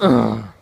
Ugh.